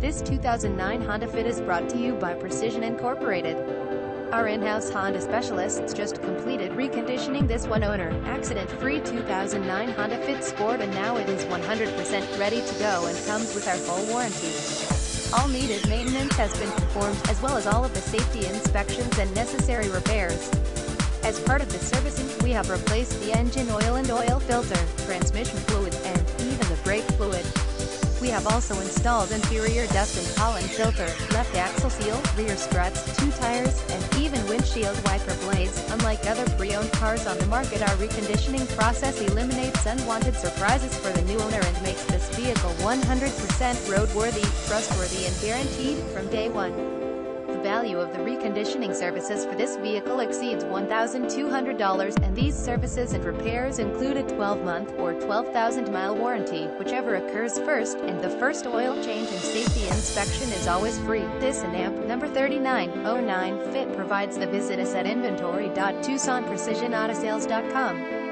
This 2009 Honda Fit is brought to you by Precision Incorporated. Our in-house Honda specialists just completed reconditioning this one-owner, accident-free 2009 Honda Fit Sport and now it is 100% ready to go and comes with our full warranty. All needed maintenance has been performed, as well as all of the safety inspections and necessary repairs. As part of the servicing, we have replaced the engine oil and oil filter, transmission fluid, and have also installed interior dust and pollen filter, left axle seal, rear struts, two tires, and even windshield wiper blades. Unlike other pre-owned cars on the market our reconditioning process eliminates unwanted surprises for the new owner and makes this vehicle 100% roadworthy, trustworthy and guaranteed from day one. Value of the reconditioning services for this vehicle exceeds $1,200 and these services and repairs include a 12-month or 12,000-mile warranty, whichever occurs first, and the first oil change and safety inspection is always free. This ANAMP number 3909 FIT provides the visit us at inventory.tucsonprecisionautoSales.com.